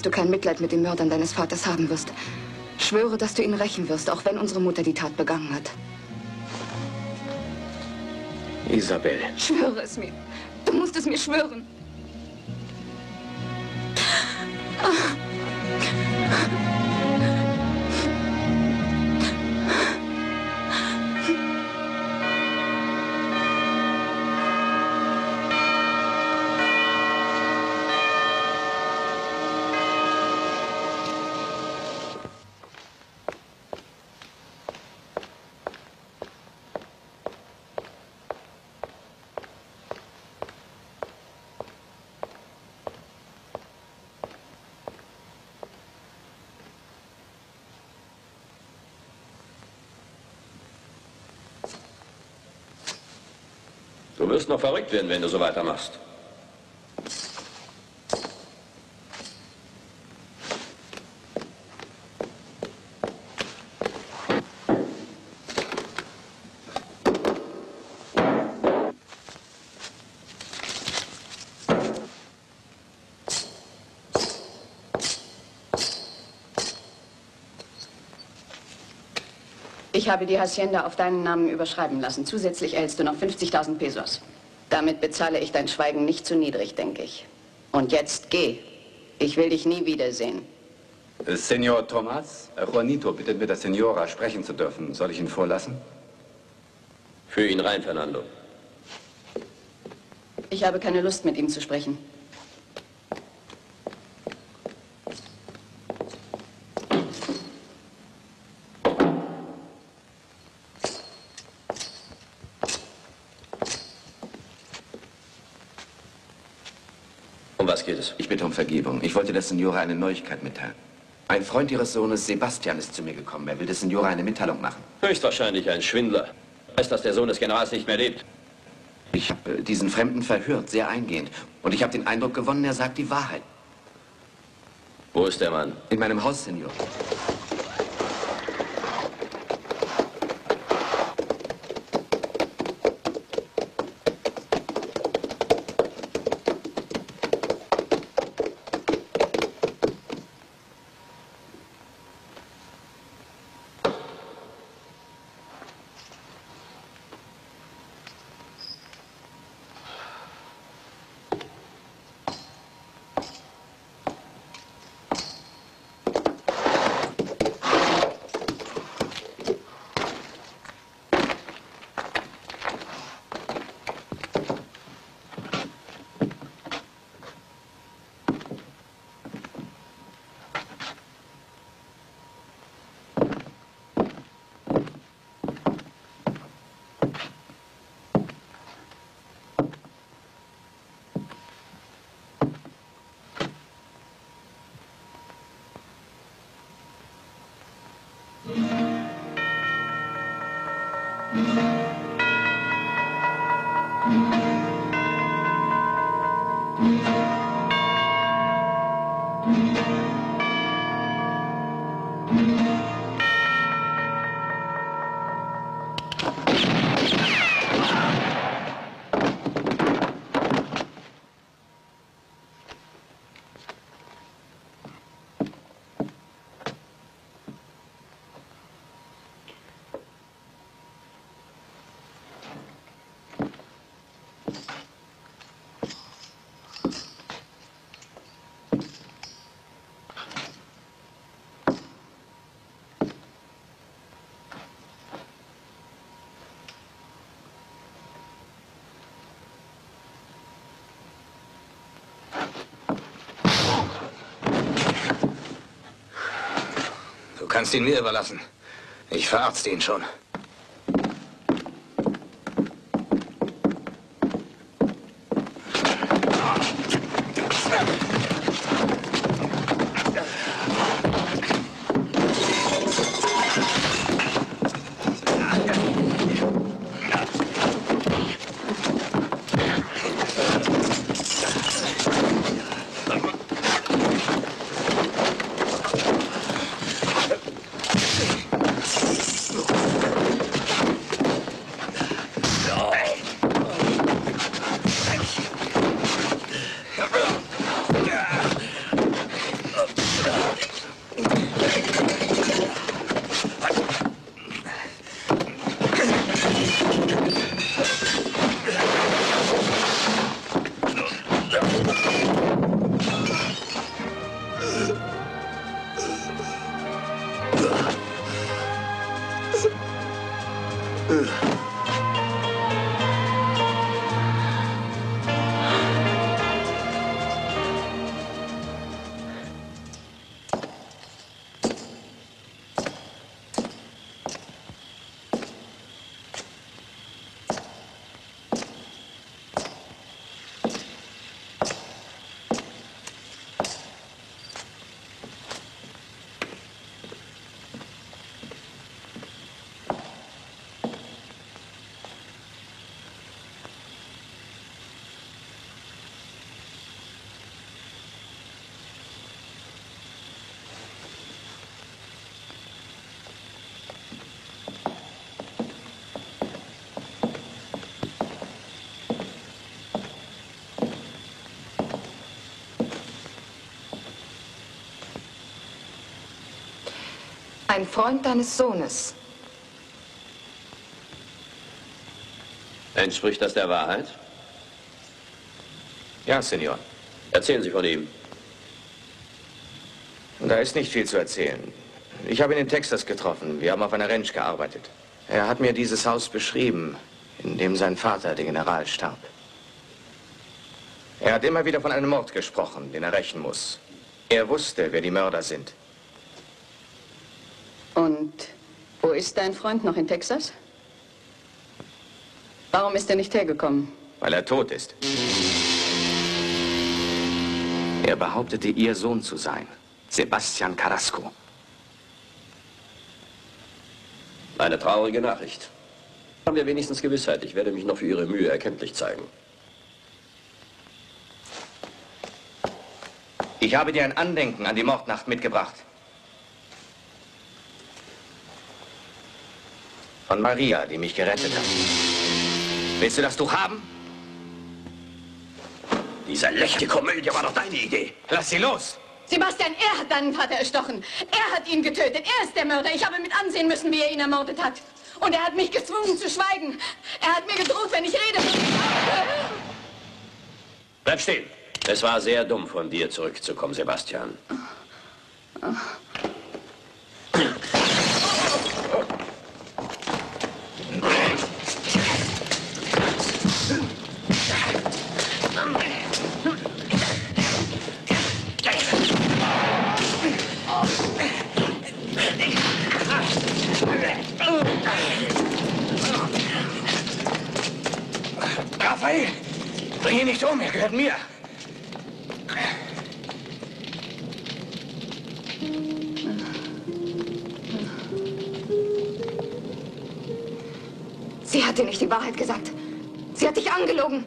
Dass du kein Mitleid mit den Mördern deines Vaters haben wirst. Schwöre, dass du ihn rächen wirst, auch wenn unsere Mutter die Tat begangen hat. Isabel. Schwöre es mir. Du musst es mir schwören. Wirst noch verrückt werden, wenn du so weitermachst. Ich habe die Hacienda auf deinen Namen überschreiben lassen. Zusätzlich erhältst du noch 50.000 Pesos. Damit bezahle ich dein Schweigen nicht zu niedrig, denke ich. Und jetzt geh. Ich will dich nie wiedersehen. Senor Thomas, Juanito bittet mit der Senora sprechen zu dürfen. Soll ich ihn vorlassen? Für ihn rein, Fernando. Ich habe keine Lust, mit ihm zu sprechen. Um was geht es? Ich bitte um Vergebung. Ich wollte der Senora eine Neuigkeit mitteilen. Ein Freund Ihres Sohnes, Sebastian, ist zu mir gekommen. Er will der Senora eine Mitteilung machen. Höchstwahrscheinlich ein Schwindler. Weiß, dass der Sohn des Generals nicht mehr lebt. Ich habe äh, diesen Fremden verhört, sehr eingehend. Und ich habe den Eindruck gewonnen, er sagt die Wahrheit. Wo ist der Mann? In meinem Haus, Senor. Kannst ihn mir überlassen. Ich verarzte ihn schon. Ugh. Freund deines Sohnes. Entspricht das der Wahrheit? Ja, Senor. Erzählen Sie von ihm. Da ist nicht viel zu erzählen. Ich habe ihn in Texas getroffen. Wir haben auf einer Ranch gearbeitet. Er hat mir dieses Haus beschrieben, in dem sein Vater, der General, starb. Er hat immer wieder von einem Mord gesprochen, den er rächen muss. Er wusste, wer die Mörder sind. Und wo ist dein Freund noch in Texas? Warum ist er nicht hergekommen? Weil er tot ist. Er behauptete, ihr Sohn zu sein. Sebastian Carrasco. Eine traurige Nachricht. Haben wir wenigstens Gewissheit. Ich werde mich noch für Ihre Mühe erkenntlich zeigen. Ich habe dir ein Andenken an die Mordnacht mitgebracht. Von Maria, die mich gerettet hat. Willst du das Tuch haben? Diese lechte Komödie war doch deine Idee. Lass sie los! Sebastian, er hat deinen Vater erstochen. Er hat ihn getötet. Er ist der Mörder. Ich habe mit ansehen müssen, wie er ihn ermordet hat. Und er hat mich gezwungen zu schweigen. Er hat mir gedroht, wenn ich rede. Bleib stehen. Es war sehr dumm von dir zurückzukommen, Sebastian. Raphael, bring ihn nicht um, er gehört mir. Sie hat dir nicht die Wahrheit gesagt. Sie hat dich angelogen.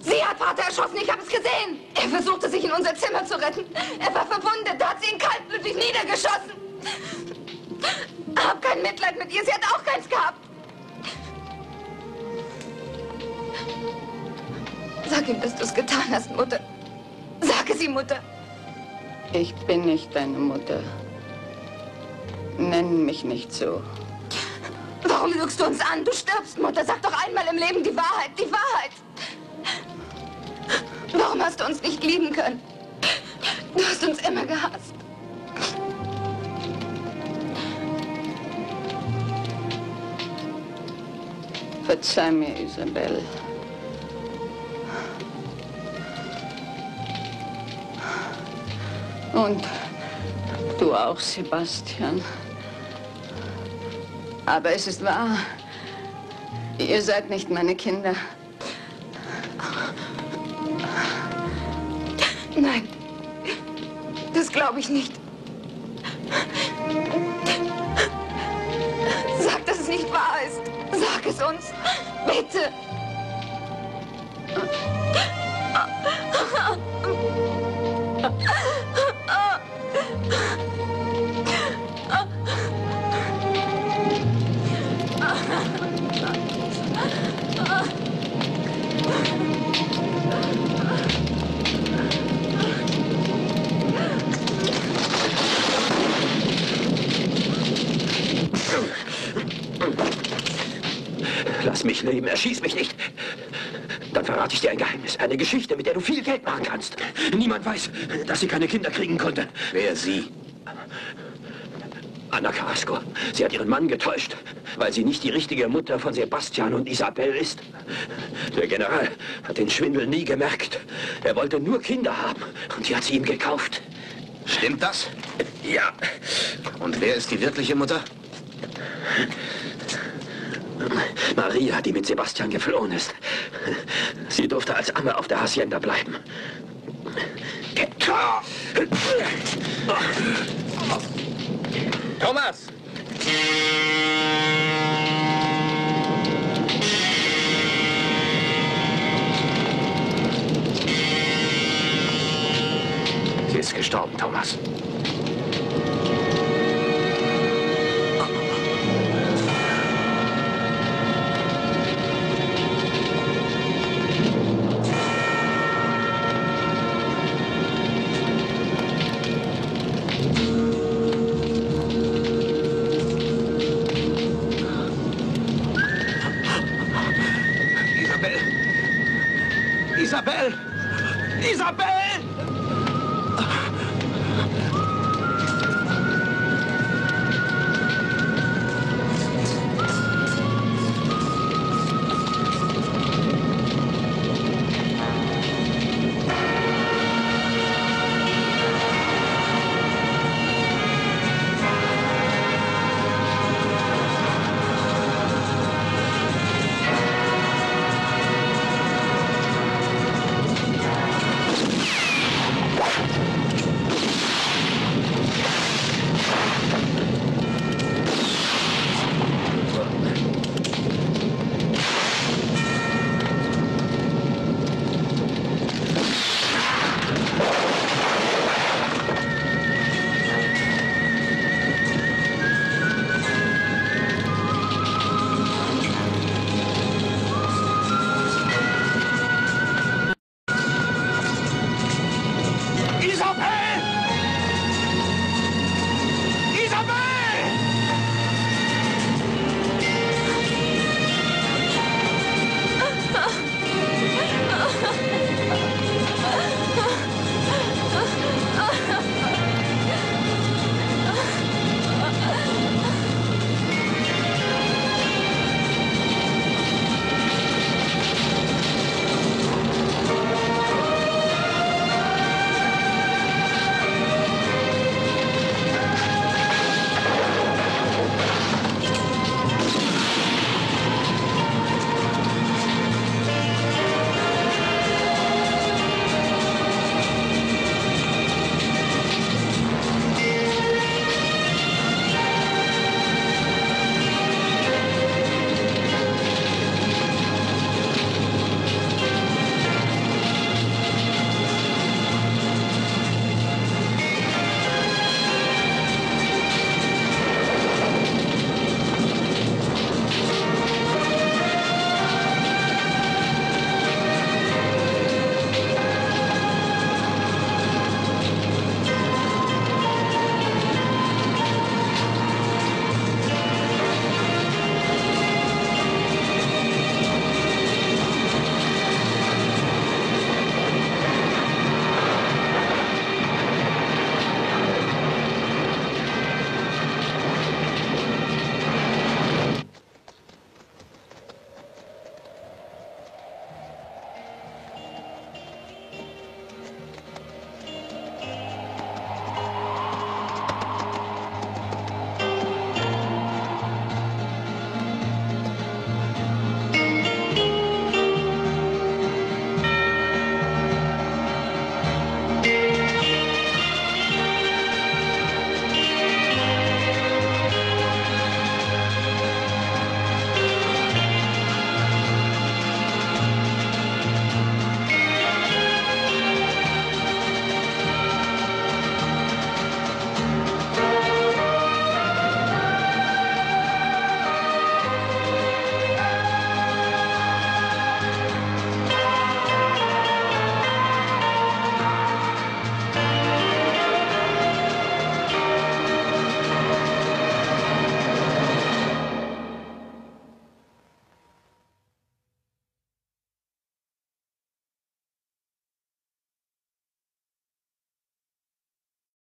Sie hat Vater erschossen, ich habe es gesehen. Er versuchte, sich in unser Zimmer zu retten. Er war verwundet, da hat sie ihn kaltblütig niedergeschossen. Hab kein Mitleid mit ihr, sie hat auch keins gehabt. Sag ihm, dass du es getan hast, Mutter. Sag es ihm, Mutter. Ich bin nicht deine Mutter. Nenn mich nicht so. Warum lügst du uns an? Du stirbst, Mutter. Sag doch einmal im Leben die Wahrheit, die Wahrheit. Warum hast du uns nicht lieben können? Du hast uns immer gehasst. Verzeih mir, Isabel. Und du auch, Sebastian. Aber es ist wahr, ihr seid nicht meine Kinder. Nein, das glaube ich nicht. Verrate ich dir ein Geheimnis, eine Geschichte, mit der du viel Geld machen kannst. Niemand weiß, dass sie keine Kinder kriegen konnte. Wer sie? Anna Carrasco. Sie hat ihren Mann getäuscht, weil sie nicht die richtige Mutter von Sebastian und Isabel ist. Der General hat den Schwindel nie gemerkt. Er wollte nur Kinder haben und die hat sie ihm gekauft. Stimmt das? Ja. Und wer ist die wirkliche Mutter? Maria, die mit Sebastian geflohen ist. Sie durfte als Amme auf der Hacienda bleiben. Thomas! Sie ist gestorben, Thomas.